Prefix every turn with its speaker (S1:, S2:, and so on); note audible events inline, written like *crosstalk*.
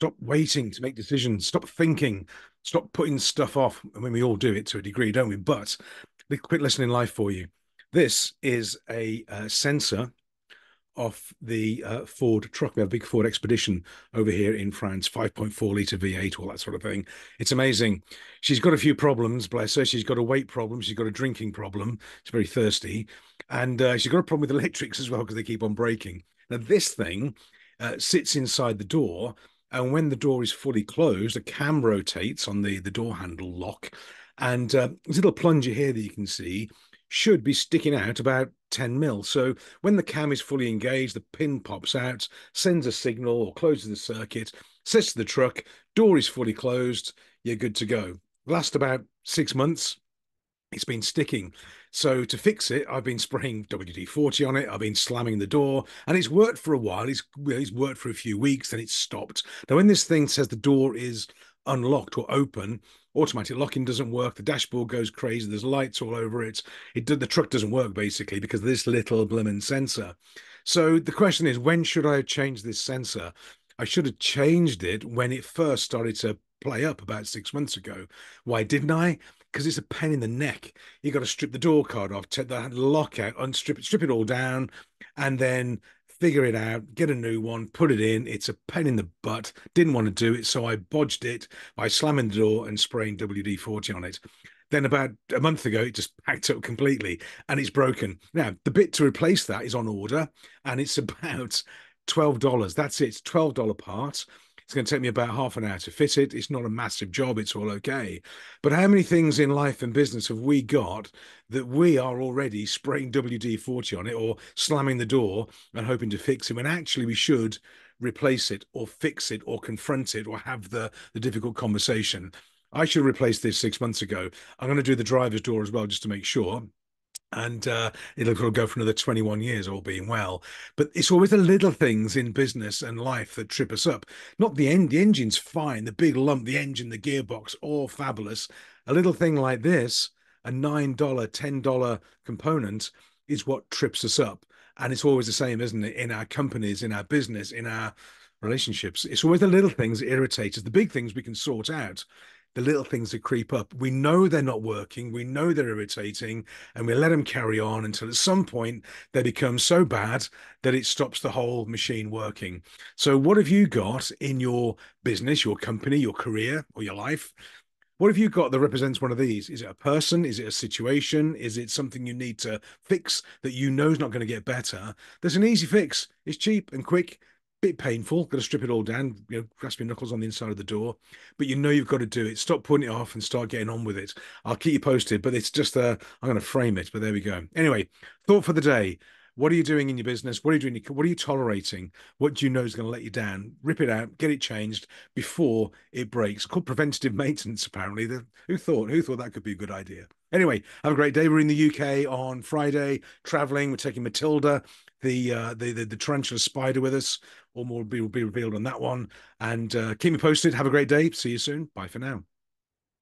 S1: Stop waiting to make decisions. Stop thinking. Stop putting stuff off. I mean, we all do it to a degree, don't we? But the quick lesson in life for you. This is a uh, sensor off the uh, Ford truck. We have a big Ford Expedition over here in France, 5.4 litre V8, all that sort of thing. It's amazing. She's got a few problems, bless her. She's got a weight problem. She's got a drinking problem. She's very thirsty. And uh, she's got a problem with electrics as well because they keep on breaking. Now, this thing uh, sits inside the door. And when the door is fully closed, a cam rotates on the, the door handle lock. And uh, a little plunger here that you can see should be sticking out about 10 mil. So when the cam is fully engaged, the pin pops out, sends a signal or closes the circuit, sets to the truck, door is fully closed, you're good to go. Last about six months, it's been sticking. So to fix it, I've been spraying WD-40 on it. I've been slamming the door, and it's worked for a while. It's, it's worked for a few weeks, then it's stopped. Now, when this thing says the door is unlocked or open, automatic locking doesn't work. The dashboard goes crazy. There's lights all over it. It the truck doesn't work basically because of this little blimmin' sensor. So the question is, when should I change this sensor? I should have changed it when it first started to play up about six months ago. Why didn't I? Because it's a pain in the neck. You got to strip the door card off, take the lock out, unstrip it, strip it all down, and then figure it out, get a new one, put it in. It's a pain in the butt. Didn't want to do it, so I bodged it by slamming the door and spraying WD 40 on it. Then about a month ago, it just *laughs* packed up completely and it's broken. Now, the bit to replace that is on order and it's *laughs* about $12. That's it, it's $12 part. It's going to take me about half an hour to fit it. It's not a massive job. It's all okay. But how many things in life and business have we got that we are already spraying WD 40 on it or slamming the door and hoping to fix it when actually we should replace it or fix it or confront it or have the, the difficult conversation? I should replace this six months ago. I'm going to do the driver's door as well just to make sure and uh, it'll go for another 21 years, all being well. But it's always the little things in business and life that trip us up. Not the end. The engine's fine. The big lump, the engine, the gearbox, all fabulous. A little thing like this, a nine dollar, ten dollar component, is what trips us up. And it's always the same, isn't it? In our companies, in our business, in our relationships, it's always the little things that irritate us. The big things we can sort out the little things that creep up. We know they're not working, we know they're irritating, and we let them carry on until at some point they become so bad that it stops the whole machine working. So, what have you got in your business, your company, your career, or your life? What have you got that represents one of these? Is it a person? Is it a situation? Is it something you need to fix that you know is not going to get better? There's an easy fix. It's cheap and quick bit painful. Got to strip it all down, you know, grasp your knuckles on the inside of the door. But you know you've got to do it. Stop putting it off and start getting on with it. I'll keep you posted, but it's just uh, I'm going to frame it. But there we go. Anyway, thought for the day. What are you doing in your business? What are you doing? What are you tolerating? What do you know is going to let you down? Rip it out, get it changed before it breaks. Called preventative *laughs* maintenance, apparently. Who thought? Who thought that could be a good idea? Anyway, have a great day. We're in the UK on Friday, traveling. We're taking Matilda the uh, the, the, the tarantula spider with us. All more will be, will be revealed on that one. And uh, keep me posted. Have a great day. See you soon. Bye for now.